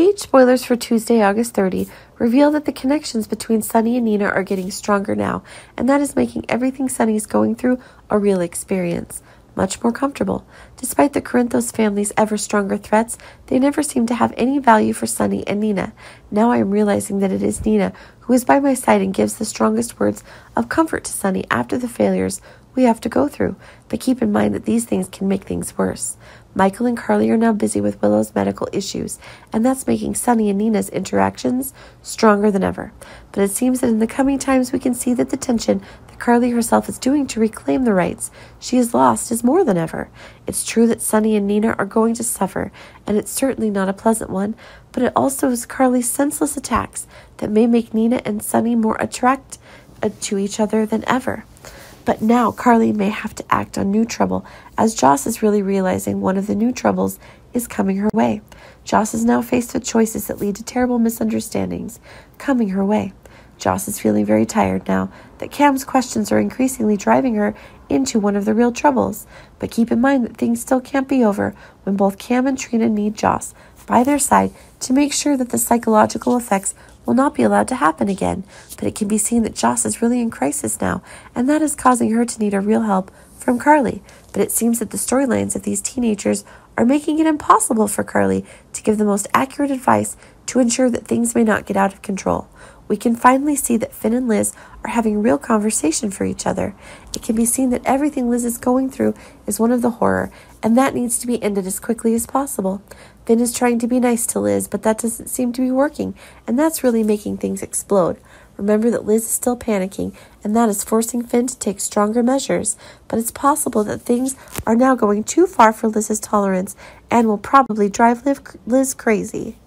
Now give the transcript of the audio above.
GH spoilers for Tuesday, August 30 reveal that the connections between Sonny and Nina are getting stronger now, and that is making everything Sonny is going through a real experience much more comfortable. Despite the Corinthos family's ever stronger threats, they never seem to have any value for Sonny and Nina. Now I am realizing that it is Nina who is by my side and gives the strongest words of comfort to Sonny after the failures we have to go through. But keep in mind that these things can make things worse. Michael and Carly are now busy with Willow's medical issues, and that's making Sonny and Nina's interactions stronger than ever. But it seems that in the coming times we can see that the tension that Carly herself is doing to reclaim the rights she has lost is more than ever. It's true that Sonny and Nina are going to suffer, and it's certainly not a pleasant one, but it also is Carly's senseless attacks that may make Nina and Sonny more attracted uh, to each other than ever. But now Carly may have to act on new trouble, as Joss is really realizing one of the new troubles is coming her way. Joss is now faced with choices that lead to terrible misunderstandings coming her way. Joss is feeling very tired now that Cam's questions are increasingly driving her into one of the real troubles. But keep in mind that things still can't be over when both Cam and Trina need Joss by their side to make sure that the psychological effects will not be allowed to happen again. But it can be seen that Joss is really in crisis now, and that is causing her to need a real help from Carly. But it seems that the storylines of these teenagers are making it impossible for Carly to give the most accurate advice to ensure that things may not get out of control. We can finally see that Finn and Liz are having real conversation for each other. It can be seen that everything Liz is going through is one of the horror, and that needs to be ended as quickly as possible. Finn is trying to be nice to Liz, but that doesn't seem to be working, and that's really making things explode. Remember that Liz is still panicking, and that is forcing Finn to take stronger measures. But it's possible that things are now going too far for Liz's tolerance and will probably drive Liz crazy.